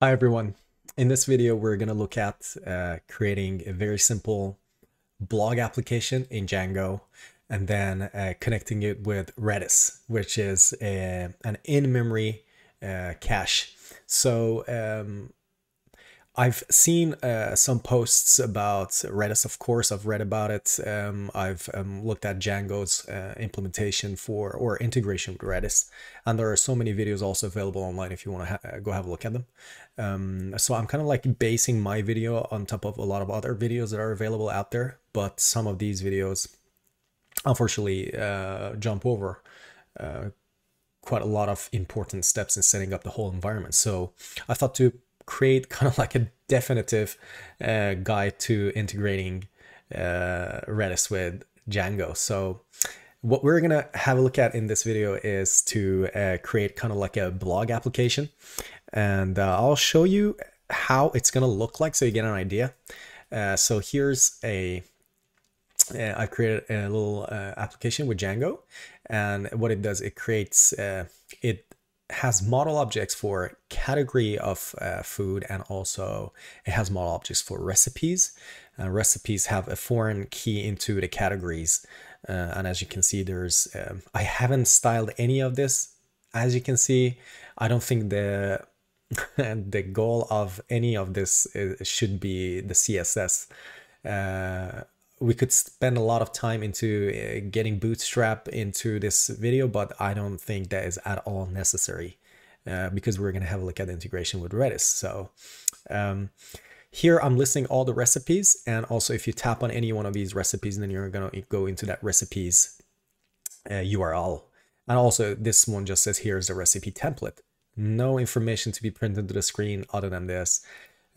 Hi everyone. In this video, we're going to look at uh, creating a very simple blog application in Django and then uh, connecting it with Redis, which is a, an in-memory uh, cache. So um, I've seen uh, some posts about Redis, of course, I've read about it. Um, I've um, looked at Django's uh, implementation for or integration with Redis. And there are so many videos also available online if you want to ha go have a look at them. Um, so I'm kind of like basing my video on top of a lot of other videos that are available out there. But some of these videos, unfortunately, uh, jump over uh, quite a lot of important steps in setting up the whole environment. So I thought to create kind of like a definitive uh, guide to integrating uh, Redis with Django. So what we're gonna have a look at in this video is to uh, create kind of like a blog application. And uh, I'll show you how it's gonna look like so you get an idea. Uh, so here's a uh, I created a little application with Django and what it does, it creates, it has model objects for category of uh, food and also it has model objects for recipes. Uh, recipes have a foreign key into the categories. Uh, and as you can see, there's, um, I haven't styled any of this. As you can see, I don't think the, the goal of any of this is, should be the CSS. We could spend a lot of time into uh, getting bootstrap into this video but i don't think that is at all necessary uh, because we're going to have a look at integration with redis. So um, here i'm listing all the recipes and also if you tap on any one of these recipes then you're going to go into that recipes uh, url and also this one just says here's the recipe template. No information to be printed to the screen other than this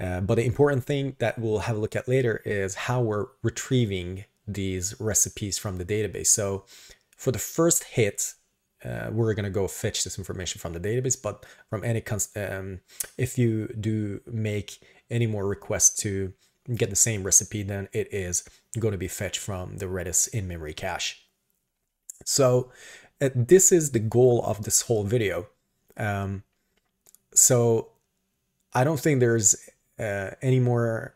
uh, but the important thing that we'll have a look at later is how we're retrieving these recipes from the database. So for the first hit, uh, we're going to go fetch this information from the database, but from any, um, if you do make any more requests to get the same recipe, then it is going to be fetched from the Redis in-memory cache. So uh, this is the goal of this whole video. Um, so I don't think there's uh, any more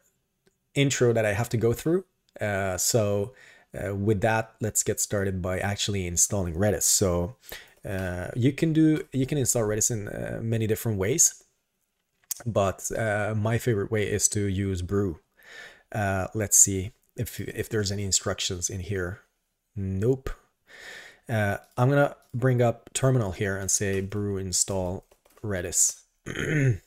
intro that I have to go through. Uh, so uh, with that, let's get started by actually installing Redis. So uh, you can do you can install Redis in uh, many different ways, but uh, my favorite way is to use brew. let's see if if there's any instructions in here. Nope. I'm gonna bring up terminal here and say brew install Redis.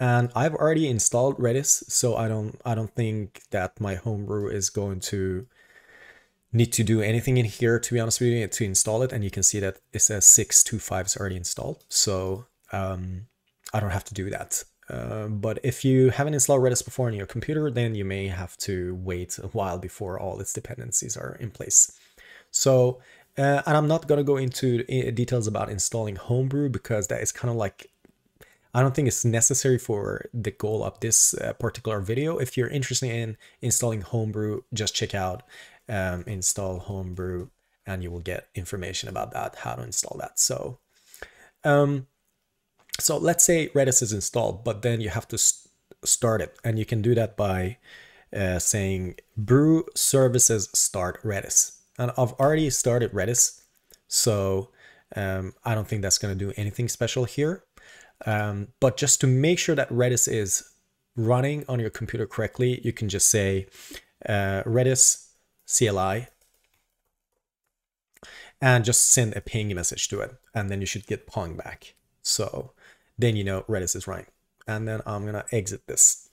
and I've already installed Redis, so I don't I don't think that my homebrew is going to need to do anything in here to be honest with you to install it. And you can see that it says 625 is already installed. So um, I don't have to do that. Uh, but if you haven't installed Redis before on your computer then you may have to wait a while before all its dependencies are in place. So uh, and I'm not going to go into details about installing homebrew because that is kind of like I don't think it's necessary for the goal of this uh, particular video. If you're interested in installing Homebrew, just check out um, install Homebrew and you will get information about that, how to install that. So, um, so let's say Redis is installed, but then you have to st start it. And you can do that by uh, saying brew services start Redis. And I've already started Redis, so um, I don't think that's going to do anything special here. Um, but just to make sure that Redis is running on your computer correctly, you can just say uh, Redis CLI and just send a ping message to it. And then you should get pong back. So then you know Redis is running. And then I'm going to exit this.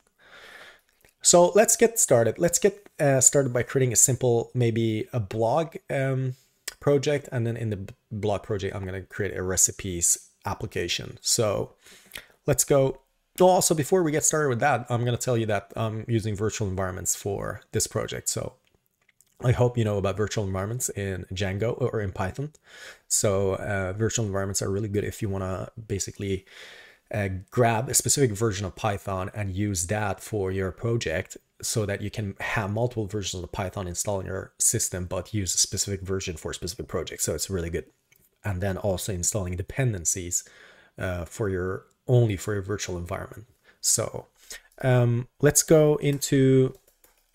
So let's get started. Let's get uh, started by creating a simple, maybe a blog um, project. And then in the blog project, I'm going to create a recipes application. So let's go. Also, before we get started with that, I'm going to tell you that I'm using virtual environments for this project. So I hope you know about virtual environments in Django or in Python. So uh, virtual environments are really good if you want to basically uh, grab a specific version of Python and use that for your project so that you can have multiple versions of Python installed in your system, but use a specific version for a specific project. So it's really good. And then also installing dependencies uh, for your only for your virtual environment. So um, let's go into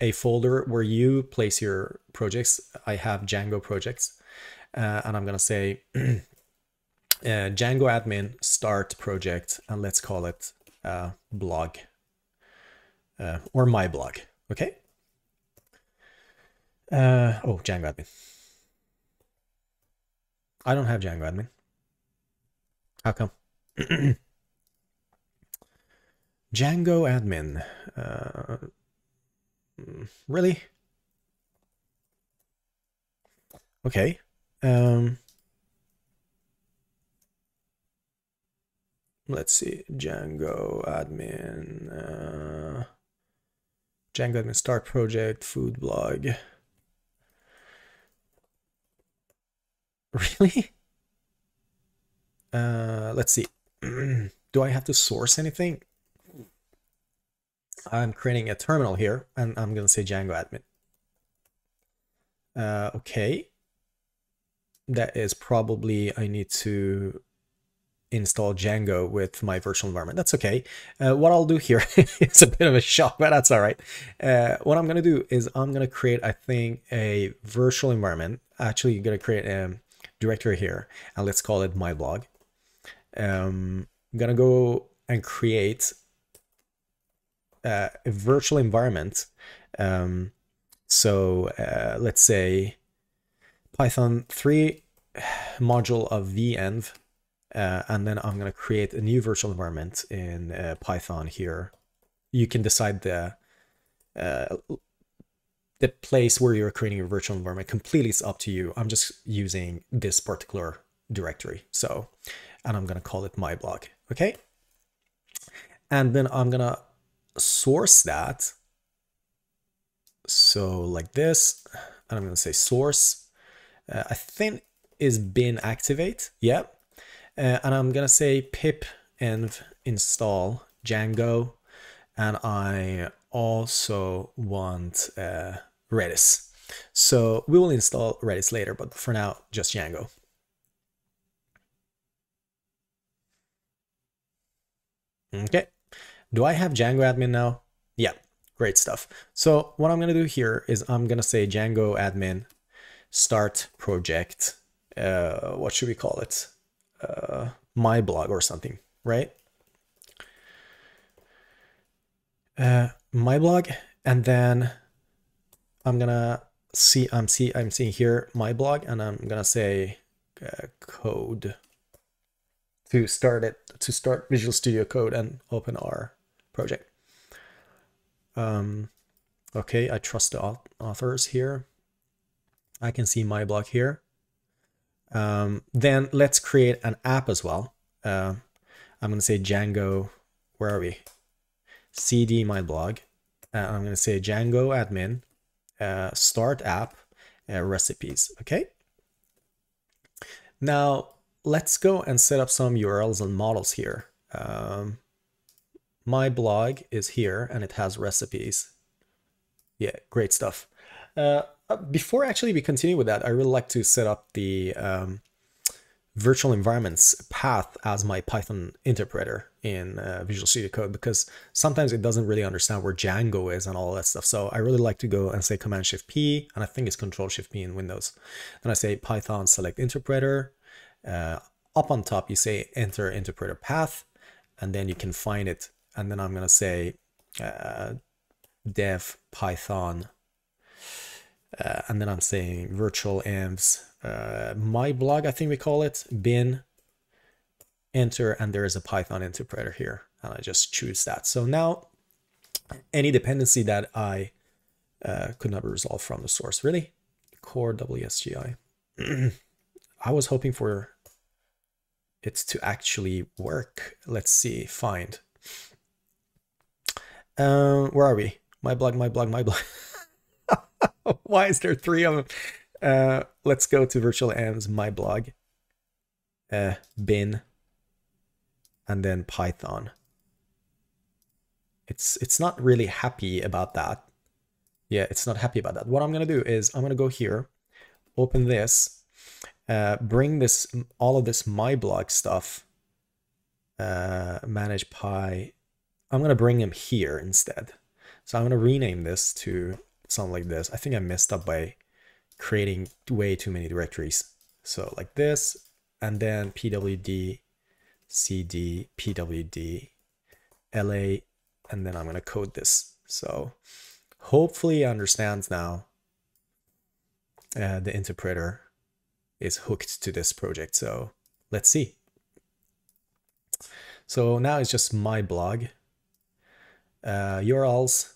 a folder where you place your projects. I have Django projects, uh, and I'm gonna say uh, Django admin start project, and let's call it uh, blog uh, or my blog. Okay. Uh, oh, Django admin. I don't have Django admin. How come? Django admin. Uh, really? Okay. Um, let's see. Django admin. Uh, Django admin start project, food blog. Really? Uh, let's see. Do I have to source anything? I'm creating a terminal here and I'm going to say Django admin. Uh, okay. That is probably, I need to install Django with my virtual environment. That's okay. Uh, what I'll do here is a bit of a shock, but that's all right. Uh, what I'm going to do is I'm going to create, I think, a virtual environment. Actually, you're going to create a directory here and let's call it my blog. Um, I'm to go and create uh, a virtual environment. Um, so uh, let's say Python 3 module of venv, uh, and then I'm to create a new virtual environment in uh, Python here. You can decide the uh, the place where you're creating your virtual environment completely is up to you. I'm just using this particular directory. So, and I'm going to call it my blog. Okay. And then I'm going to source that. So like this, and I'm going to say source, uh, I think is bin activate. Yep. Uh, and I'm going to say pip env install Django. And I also want uh, Redis. So we will install Redis later, but for now, just Django. Okay. Do I have Django admin now? Yeah, great stuff. So what I'm going to do here is I'm going to say Django admin start project. Uh, what should we call it? Uh, my blog or something, right? Uh, my blog, and then I'm gonna see. I'm see. I'm seeing here my blog, and I'm gonna say uh, code to start it to start Visual Studio Code and open our project. Um, okay, I trust the authors here. I can see my blog here. Um, then let's create an app as well. Uh, I'm going to say Django, where are we? CD my blog. Uh, I'm going to say Django admin, uh, start app, uh, recipes. Okay. Now let's go and set up some URLs and models here. Um, my blog is here and it has recipes. Yeah, great stuff. Uh, uh, before actually we continue with that, I really like to set up the um, virtual environments path as my Python interpreter in uh, Visual Studio Code because sometimes it doesn't really understand where Django is and all that stuff. So I really like to go and say Command Shift P, and I think it's Control Shift P in Windows. Then I say Python select interpreter. Uh, up on top, you say enter interpreter path, and then you can find it and then I'm going to say uh, dev python uh, and then I'm saying virtual envs uh, my blog I think we call it bin enter and there is a python interpreter here and I just choose that. So now any dependency that I uh, could not be resolved from the source. Really? Core wsgi I. Was hoping for it to actually work. Let's see find. Uh, where are we? My blog, my blog, my blog. Why is there three of them? Uh, let's go to virtual envs, my blog, uh, bin, and then Python. It's it's not really happy about that. Yeah, it's not happy about that. What I'm gonna do is I'm gonna go here, open this, uh, bring this all of this my blog stuff, uh, manage Py. I'm gonna bring him here instead. So I'm gonna rename this to something like this. I think I messed up by creating way too many directories. So like this, and then pwd, cd, pwd, la, and then I'm going to code this. So hopefully he understands now uh, the interpreter is hooked to this project. So let's see. So now it's just my blog, uh, URLs,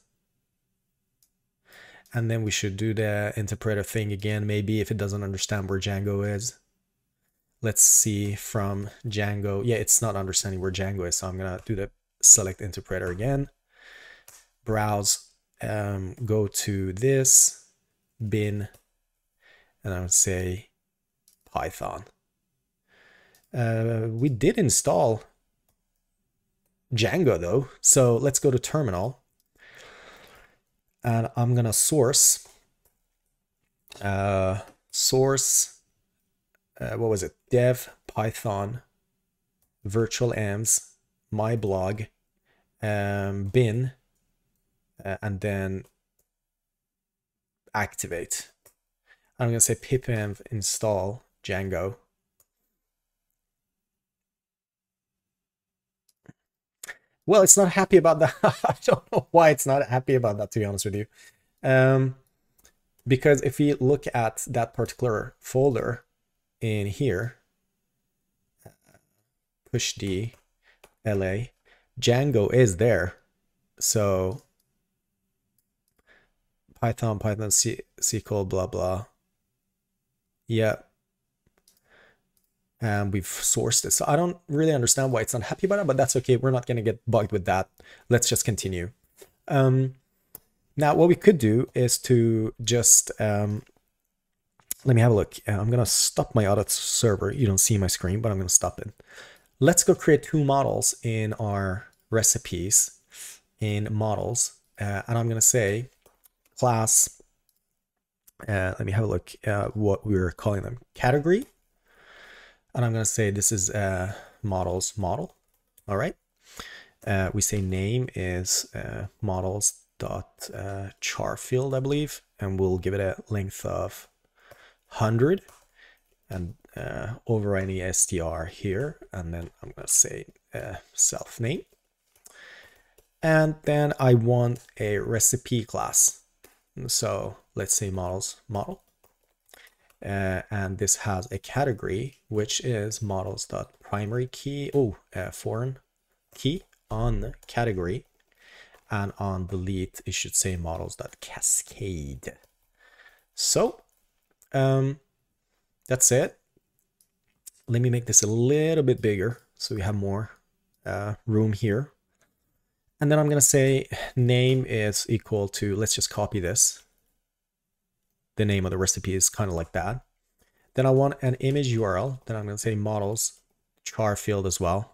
and then we should do the interpreter thing again, maybe if it doesn't understand where Django is. Let's see from Django. Yeah, it's not understanding where Django is, so I'm gonna do the select interpreter again. Browse, um, go to this, bin, and I would say Python. Uh, we did install Django though, so let's go to terminal and I'm gonna source uh, source uh, what was it dev python virtual envs my blog um, bin uh, and then activate I'm gonna say pipenv install Django Well, it's not happy about that. I don't know why it's not happy about that, to be honest with you. Um, because if we look at that particular folder in here, push D, LA, Django is there. So Python, Python, C, SQL, blah, blah. Yeah, and we've sourced it. So I don't really understand why it's not happy about it, but that's okay. We're not going to get bugged with that. Let's just continue. Um, now, what we could do is to just, um, let me have a look. Uh, I'm going to stop my audit server. You don't see my screen, but I'm going to stop it. Let's go create two models in our recipes in models. Uh, and I'm going to say class, uh, let me have a look at what we are calling them, category and I'm going to say this is a models model. All right. Uh, we say name is uh, models dot uh, char field, I believe, and we'll give it a length of 100 and uh, any str here. And then I'm going to say uh, self name. And then I want a recipe class. So let's say models model uh, and this has a category which is models dot primary key oh foreign key on category and on delete it should say models dot cascade so um that's it let me make this a little bit bigger so we have more uh, room here and then I'm gonna say name is equal to let's just copy this the name of the recipe is kind of like that. Then I want an image URL. Then I'm going to say models char field as well.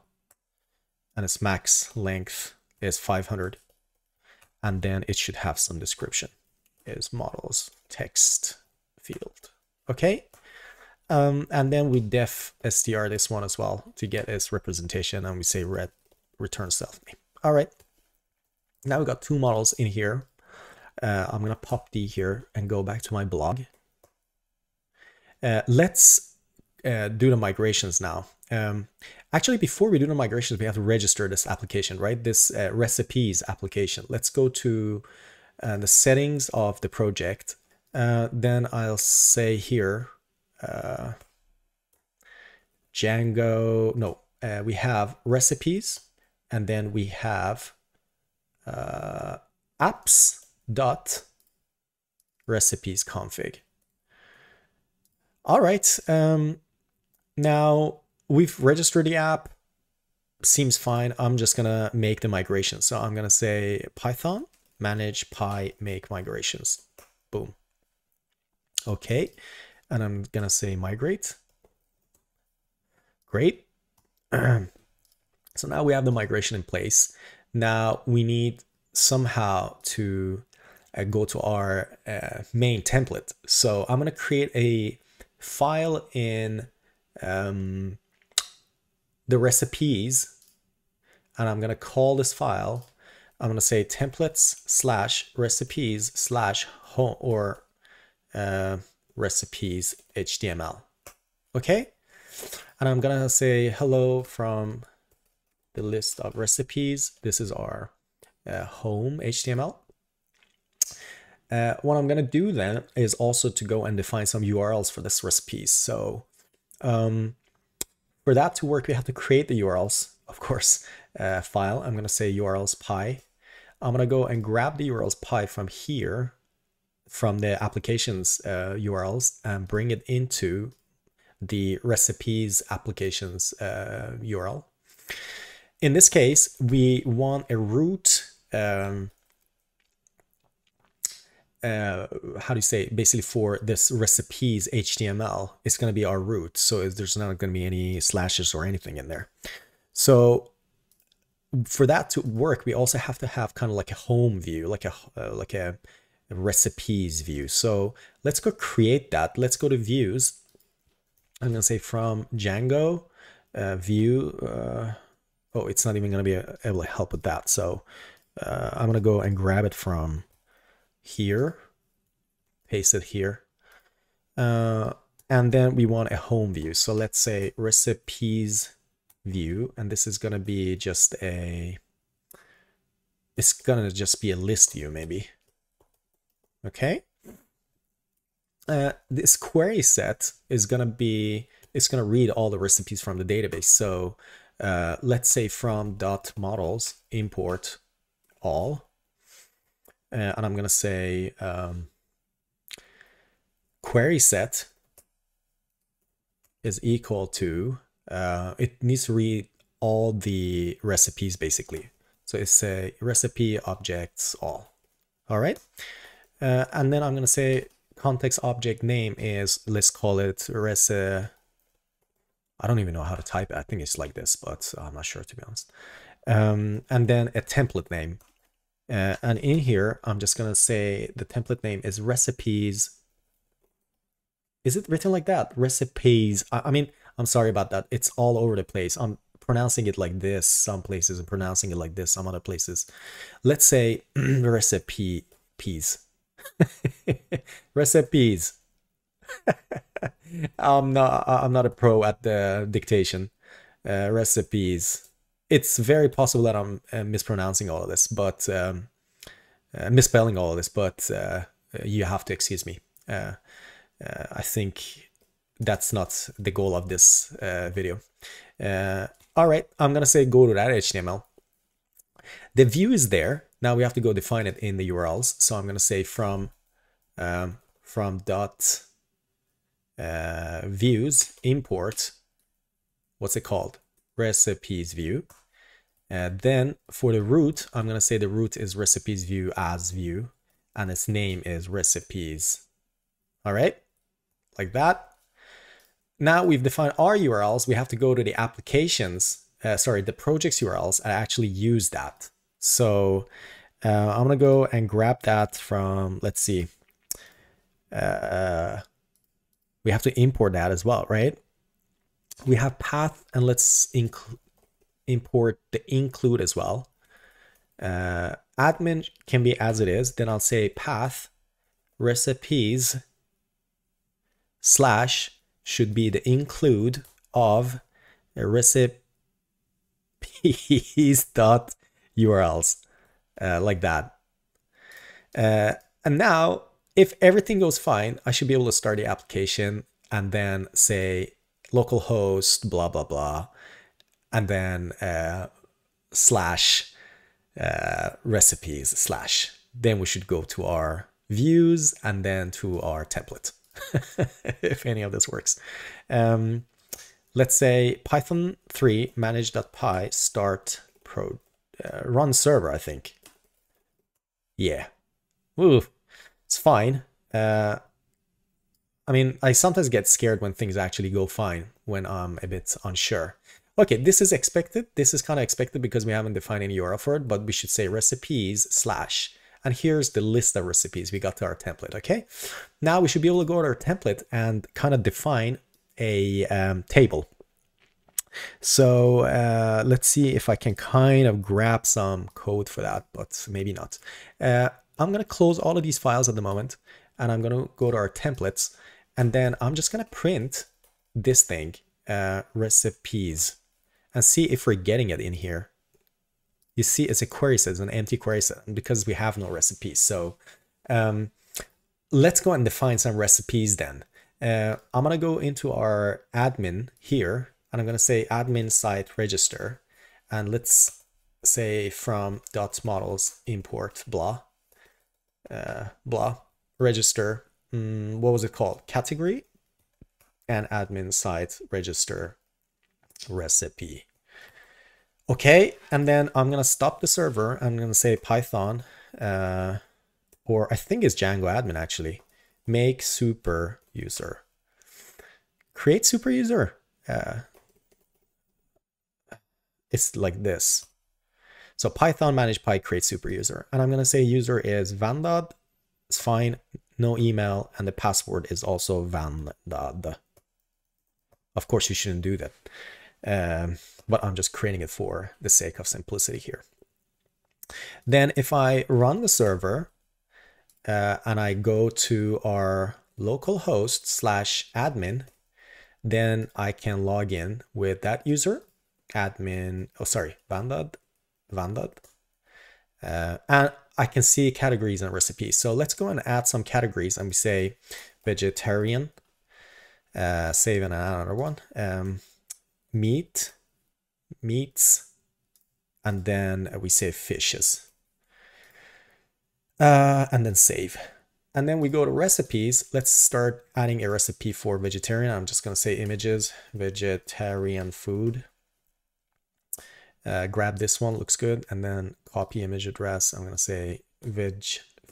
And its max length is 500. And then it should have some description is models text field. Okay. Um, and then we def str this one as well to get its representation. And we say red return self name. All right. Now we got two models in here. Uh, I'm going to pop D here and go back to my blog. Uh, let's uh, do the migrations now. Um, actually, before we do the migrations, we have to register this application, right? This uh, recipes application. Let's go to uh, the settings of the project. Uh, then I'll say here, Django, no, we have recipes, and then we have apps dot recipes config. All right. Um, now we've registered the app. Seems fine. I'm just gonna make the migration. So I'm gonna say Python manage py make migrations. Boom. Okay. And I'm gonna say migrate. Great. so So now we have the migration in place. Now we need somehow to uh, go to our uh, main template. So I'm going to create a file in um, the recipes and I'm going to call this file. I'm going to say templates slash recipes slash home or uh, recipes HTML. Okay. And I'm going to say hello from the list of recipes. This is our uh, home HTML. Uh, what I'm going to do then is also to go and define some URLs for this recipes. So um, for that to work, we have to create the URLs, of course, uh, file. I'm going to say URLs py. I'm going to go and grab the URLs py from here, from the applications uh, URLs, and bring it into the recipes applications URL. Uh, In this case, we want a root um, uh, how do you say basically for this recipes HTML it's going to be our root. So there's not going to be any slashes or anything in there. So for that to work we also have to have kind of like a home view like a uh, like a recipes view so let's go create that let's go to views I'm going to say from Django uh, view uh, oh it's not even going to be able to help with that so uh, I'm going to go and grab it from here, paste it here. Uh, and then we want a home view. So let's say recipes view, and this is going to be just a, it's going to just be a list view maybe. Okay. Uh, this query set is going to be, it's going to read all the recipes from the database. So uh, let's say from dot models import all uh, and I'm going to say um, query set is equal to, uh, it needs to read all the recipes basically. So it's a recipe objects all. All right. Uh, and then I'm going to say context object name is, let's call it reci. I don't even know how to type it. I think it's like this, but I'm not sure to be honest. Um, and then a template name. Uh, and in here, I'm just going to say the template name is recipes. Is it written like that? Recipes. I, I mean, I'm sorry about that. It's all over the place. I'm pronouncing it like this some places and pronouncing it like this some other places. Let's say recipe peas. recipes. I'm not I'm not a pro at the dictation. Uh, recipes it's very possible that I'm uh, mispronouncing all of this, but um, uh, misspelling all of this, but uh, you have to excuse me. Uh, uh, I think that's not the goal of this uh, video. all right, I'm gonna say go to that HTML. The view is there. Now we have to go define it in the URLs. So I'm gonna say from um, from dot views import. What's it called? Recipes view uh, then for the root, I'm going to say the root is recipes view as view and its name is recipes. All right, like that. Now we've defined our URLs. We have to go to the applications, uh, sorry, the projects URLs and actually use that. So uh, I'm going to go and grab that from, let's see. Uh, we have to import that as well, right? We have path and let's import the include as well. Uh, admin can be as it is. Then I'll say path recipes slash should be the include of recipes dot URLs uh, like that. Uh, and now if everything goes fine, I should be able to start the application and then say localhost, blah, blah, blah and then uh, slash uh, recipes slash. Then we should go to our views and then to our template, if any of this works. Um, let's say Python 3 manage.py start pro uh, run server, I think. Yeah. Ooh, it's fine. Uh, I mean, I sometimes get scared when things actually go fine when I'm a bit unsure. Okay, this is expected. This is kind of expected because we haven't defined any URL for it, but we should say recipes slash. And here's the list of recipes we got to our template, okay? Now we should be able to go to our template and kind of define a um, table. So uh, let's see if I can kind of grab some code for that, but maybe not. Uh, I'm going to close all of these files at the moment, and I'm going to go to our templates, and then I'm just going to print this thing, uh, recipes, and see if we're getting it in here. You see it's a query set, it's an empty query set, because we have no recipes. So um, let's go and define some recipes then. Uh, I'm going to go into our admin here, and I'm going to say admin site register, and let's say from dot models import blah, uh, blah, register, mm, what was it called? Category and admin site register recipe. Okay, and then I'm gonna stop the server. I'm gonna say Python, uh, or I think it's Django admin actually, make super user. Create super user. Uh, it's like this. So Python manage py create super user. And I'm gonna say user is Vandad. It's fine, no email, and the password is also Vandad. Of course, you shouldn't do that. Um, but I'm just creating it for the sake of simplicity here. Then if I run the server uh, and I go to our localhost slash admin, then I can log in with that user, admin, oh sorry, Vandad, Vandad. Uh, and I can see categories and recipes. So let's go and add some categories and we say vegetarian, uh, save and another one, um, meat, meats, and then we say fishes. Uh, and then save. And then we go to recipes. Let's start adding a recipe for vegetarian. I'm just going to say images, vegetarian food. Uh, grab this one, looks good. And then copy image address. I'm going to say veg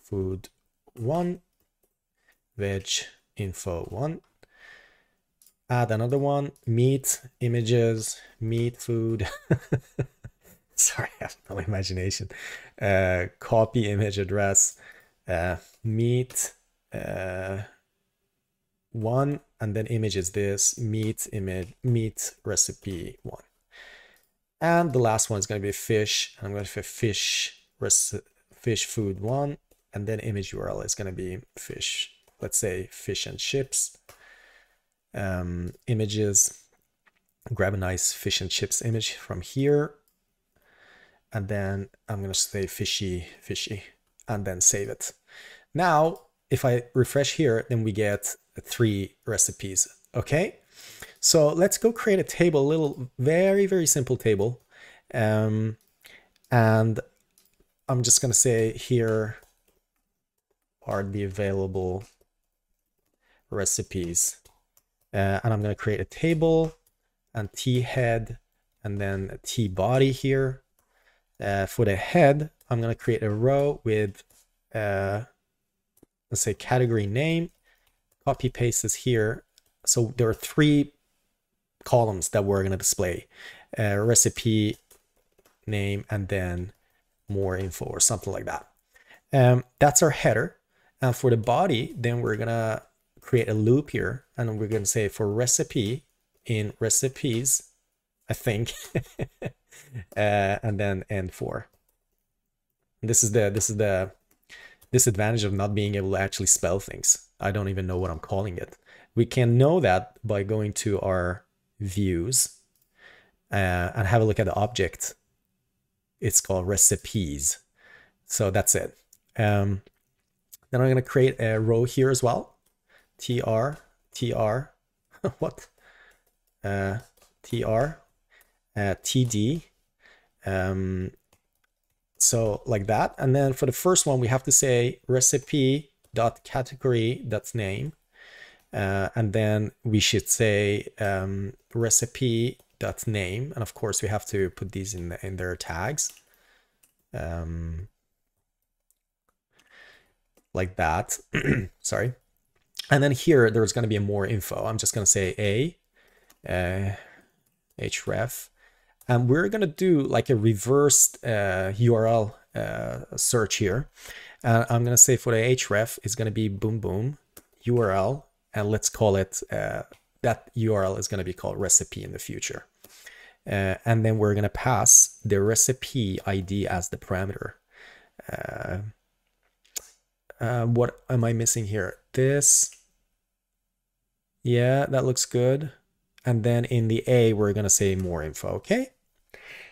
food one, veg info one add another one meat images meat food sorry i have no imagination uh, copy image address uh, meat uh, one and then image is this meat image meat recipe one and the last one is going to be fish i'm going to say fish fish food one and then image url is going to be fish let's say fish and chips um, images, grab a nice fish and chips image from here. And then I'm going to say fishy, fishy, and then save it. Now, if I refresh here, then we get three recipes. Okay. So let's go create a table, a little, very, very simple table. Um, and I'm just going to say here are the available recipes. Uh, and I'm going to create a table and t head and then t body here. Uh, for the head, I'm going to create a row with, uh, let's say, category name. Copy paste this here. So there are three columns that we're going to display. Uh, recipe, name, and then more info or something like that. Um, that's our header. And for the body, then we're going to create a loop here and we're going to say for recipe in recipes, I think, uh, and then end for. This is the this is the disadvantage of not being able to actually spell things. I don't even know what I'm calling it. We can know that by going to our views uh, and have a look at the object. It's called recipes. So that's it. Um, then I'm going to create a row here as well tr tr what uh, tr uh, td um, so like that and then for the first one we have to say recipe dot category dot name uh, and then we should say um, recipe dot name and of course we have to put these in in their tags um, like that sorry and then here, there's going to be more info. I'm just going to say A, uh, href. And we're going to do like a reversed uh, URL uh, search here. And I'm going to say for the href, it's going to be boom boom URL. And let's call it, uh, that URL is going to be called recipe in the future. Uh, and then we're going to pass the recipe ID as the parameter. Uh, uh, what am I missing here? This, yeah, that looks good. And then in the A, we're going to say more info, okay?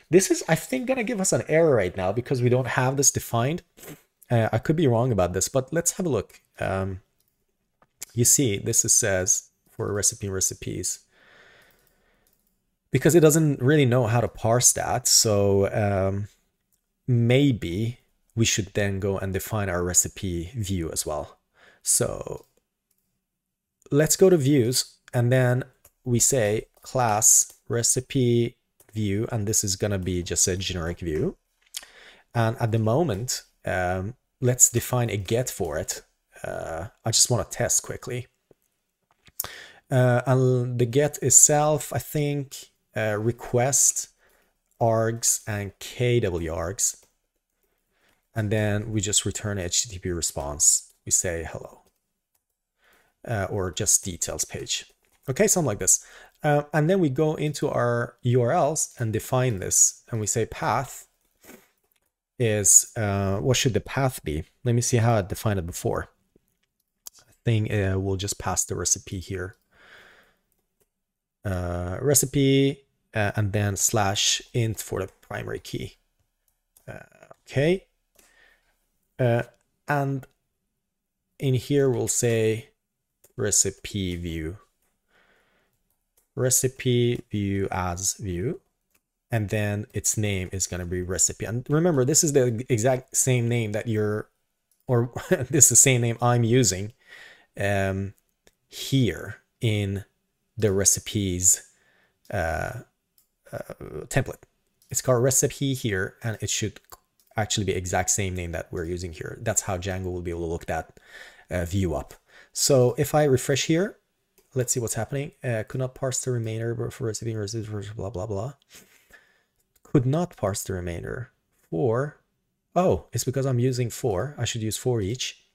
This is, I think, going to give us an error right now because we don't have this defined. Uh, I could be wrong about this, but let's have a look. Um, you see, this is, says for recipe recipes because it doesn't really know how to parse that. So um, maybe we should then go and define our recipe view as well. So let's go to views and then we say class recipe view, and this is gonna be just a generic view. And at the moment, um, let's define a get for it. Uh, I just want to test quickly. Uh, and the get itself, I think, uh, request args and kw args. And then we just return HTTP response. We say hello. Uh, or just details page. Okay, something like this. Uh, and then we go into our URLs and define this. And we say path is, uh, what should the path be? Let me see how I defined it before. I think uh, we'll just pass the recipe here. Uh, recipe uh, and then slash int for the primary key. Uh, okay. Uh, and in here we'll say recipe view recipe view as view and then its name is going to be recipe and remember this is the exact same name that you're or this is the same name i'm using um here in the recipes uh, uh, template it's called recipe here and it should actually be exact same name that we're using here that's how django will be able to look that uh, view up so if i refresh here let's see what's happening. Uh, could not parse the remainder for receiving residues, blah, blah, blah. Could not parse the remainder for, oh, it's because I'm using for. I should use for each.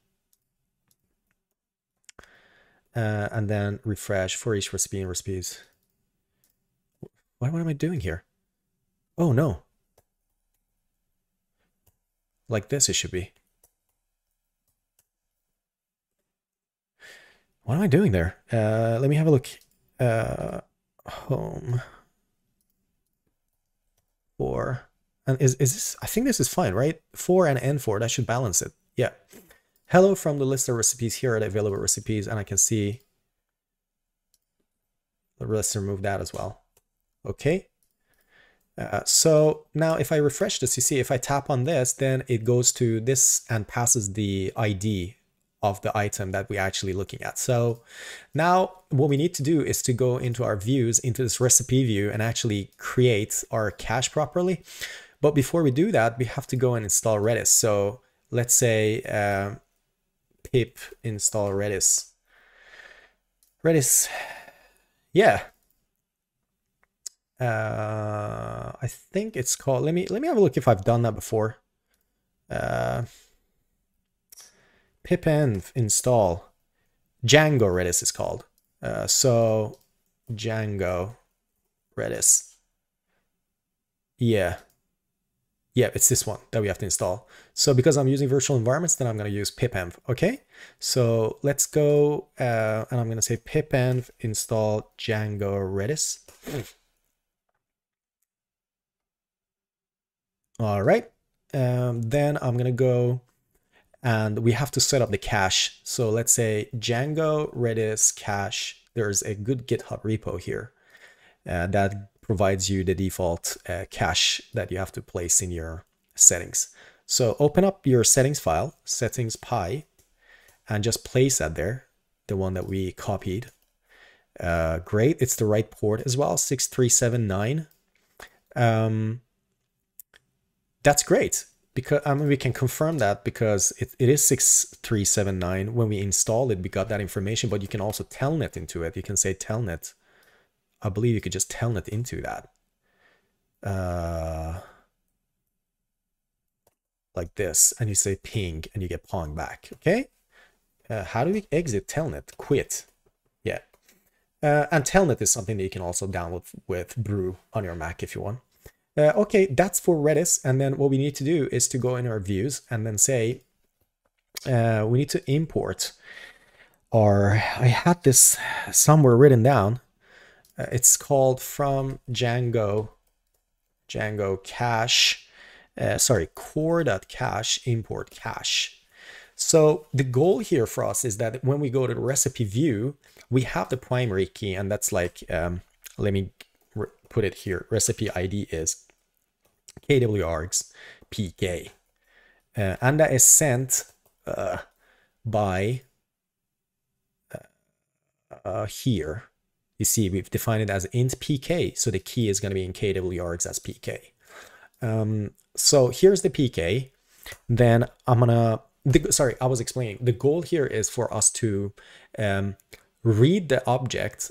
Uh, and then refresh for each recipe and recipes. What, what am I doing here? Oh, no. Like this it should be. What am I doing there? Uh, let me have a look. Uh, home. For. And is, is this, I think this is fine, right? For and N4, that should balance it. Yeah. Hello from the list of recipes. Here the available recipes, and I can see, let's remove that as well. Okay. Uh, so now if I refresh this, you see if I tap on this, then it goes to this and passes the ID of the item that we're actually looking at. So now what we need to do is to go into our views, into this recipe view and actually create our cache properly. But before we do that, we have to go and install Redis. So let's say uh, pip install Redis. Redis, yeah. Uh, I think it's called, let me, let me have a look if I've done that before. Uh, pipenv install Django Redis is called. Uh, so Django Redis. Yeah. Yeah, it's this one that we have to install. So because I'm using virtual environments, then I'm going to use pipenv. Okay. So let's go uh, and I'm going to say pipenv install Django Redis. All right. Um, then I'm going to go and we have to set up the cache. So let's say Django Redis cache, there's a good GitHub repo here uh, that provides you the default uh, cache that you have to place in your settings. So open up your settings file, settings py, and just place that there, the one that we copied. Uh, great, it's the right port as well, 6379. Um, that's great because I mean we can confirm that because it, it is 6379 when we install it we got that information but you can also telnet into it you can say telnet I believe you could just telnet into that. Uh, like this, and you say ping, and you get pong back, okay? Uh, how do we exit telnet? Quit. Yeah. Uh, and telnet is something that you can also download with Brew on your Mac if you want. Uh, okay, that's for Redis. And then what we need to do is to go in our views and then say, uh, we need to import our, I had this somewhere written down. Uh, it's called from Django, Django cache, uh, sorry, core.cache import cache. So the goal here for us is that when we go to the recipe view, we have the primary key and that's like, um, let me put it here. Recipe ID is kwargs pk. Uh, and that is sent uh, by uh, uh, here. You see, we've defined it as int pk, so the key is going to be in kwargs as pk. Um, so here's the pk. Then I'm gonna. The, sorry, I was explaining. The goal here is for us to um, read the object,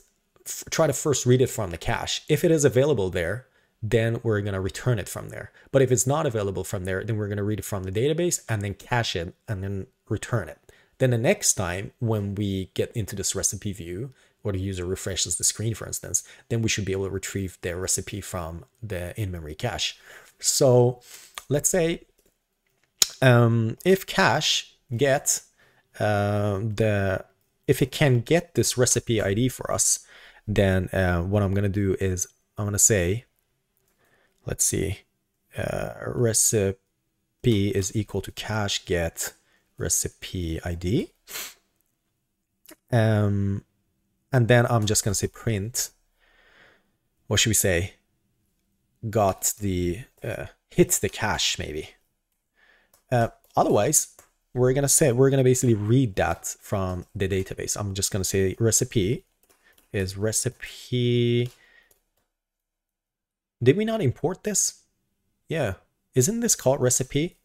try to first read it from the cache. If it is available there, then we're going to return it from there. But if it's not available from there, then we're going to read it from the database and then cache it and then return it. Then the next time when we get into this recipe view, or the user refreshes the screen, for instance, then we should be able to retrieve their recipe from the in-memory cache. So let's say um, if cache get uh, the, if it can get this recipe ID for us, then uh, what I'm going to do is I'm going to say let's see, uh, recipe is equal to cache get recipe ID. Um, and then I'm just going to say print, what should we say? Got the, uh, hit the cache maybe. Uh, otherwise, we're going to say, we're going to basically read that from the database. I'm just going to say recipe is recipe did we not import this? Yeah. Isn't this called recipe?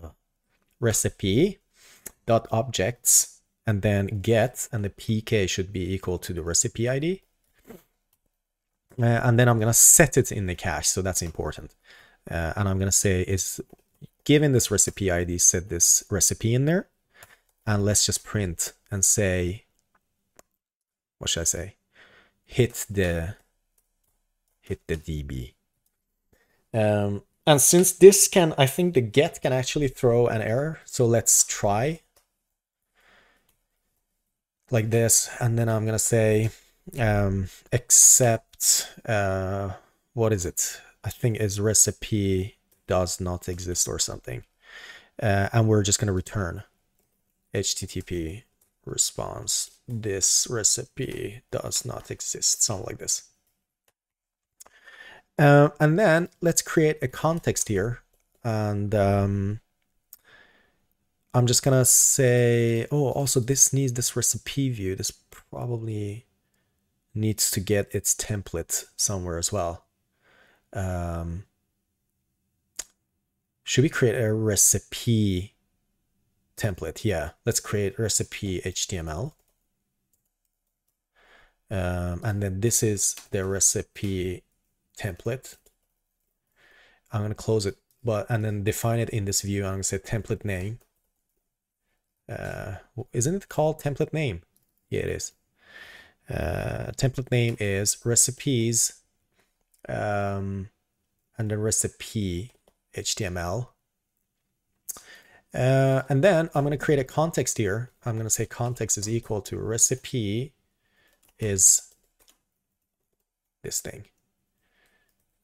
Uh, recipe dot objects and then get and the pk should be equal to the recipe id uh, and then i'm going to set it in the cache so that's important uh, and i'm going to say is given this recipe id set this recipe in there and let's just print and say what should i say hit the hit the DB. Um, and since this can, I think the get can actually throw an error. So let's try like this. And then I'm to say, um, except, uh, what is it? I think is recipe does not exist or something. Uh, and we're just to return HTTP response. This recipe does not exist. Something like this. Uh, and then let's create a context here. And um, I'm just gonna say, oh, also this needs this recipe view. This probably needs to get its template somewhere as well. Um, should we create a recipe template? Yeah, let's create recipe HTML. Um, and then this is the recipe template. I'm to close it, but and then define it in this view. I'm to say template name. Uh, isn't it called template name? Yeah, it is. Uh, template name is recipes um, and the recipe HTML. Uh, and then I'm going to create a context here. I'm going to say context is equal to recipe is this thing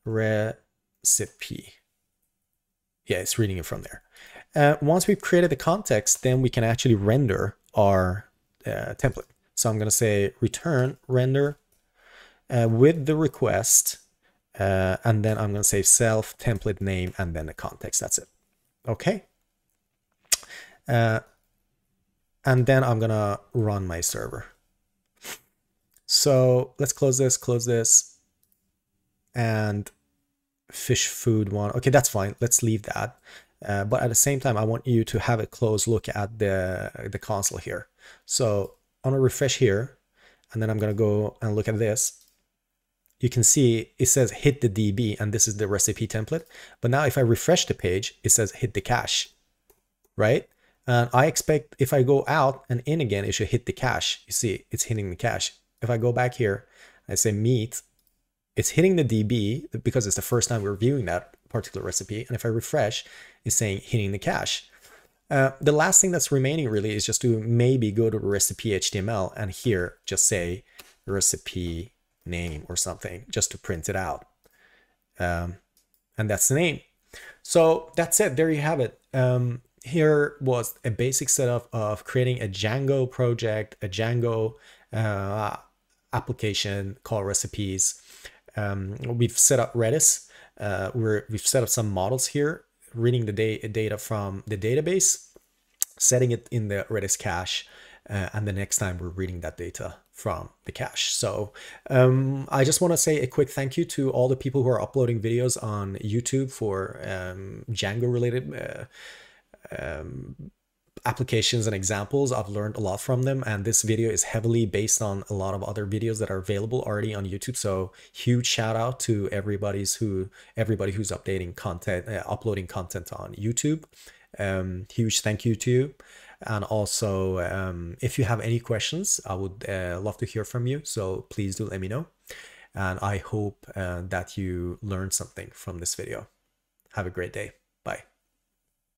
recipe. Yeah, it's reading it from there. Uh, once we've created the context, then we can actually render our uh, template. So I'm going to say return render uh, with the request, uh, and then I'm going to say self template name and then the context. That's it. Okay. Uh, and then I'm going to run my server. So let's close this, close this, and fish food one. Okay, that's fine. Let's leave that. Uh, but at the same time, I want you to have a close look at the, the console here. So I'm gonna refresh here and then I'm to go and look at this, you can see it says hit the DB and this is the recipe template. But now if I refresh the page, it says hit the cache, right? And I expect if I go out and in again, it should hit the cache. You see, it's hitting the cache. If I go back here, I say meet, it's hitting the DB because it's the first time we're viewing that particular recipe. And if I refresh, it's saying hitting the cache. Uh, the last thing that's remaining really is just to maybe go to recipe HTML and here just say recipe name or something just to print it out. Um, and that's the name. So that's it. There you have it. Um, here was a basic setup of creating a Django project, a Django uh, application called recipes. Um, we've set up Redis. Uh, we're, we've set up some models here, reading the da data from the database, setting it in the Redis cache, uh, and the next time we're reading that data from the cache. So um, I just want to say a quick thank you to all the people who are uploading videos on YouTube for um, Django related uh, um, applications and examples. I've learned a lot from them and this video is heavily based on a lot of other videos that are available already on YouTube. So huge shout out to everybody's who everybody who's updating content, uh, uploading content on YouTube. Um, huge thank you to you. And also, um, if you have any questions, I would uh, love to hear from you. So please do let me know. And I hope uh, that you learned something from this video. Have a great day.